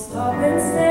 stop and stare.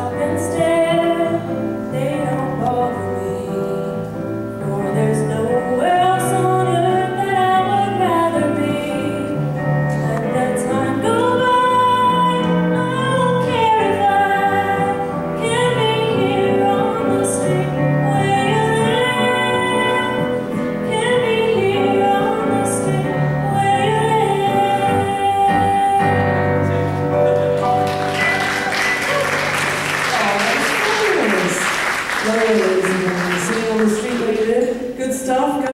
up and stare. Lorraine, ladies and gentlemen. Sitting on the street like this. Good stuff. Good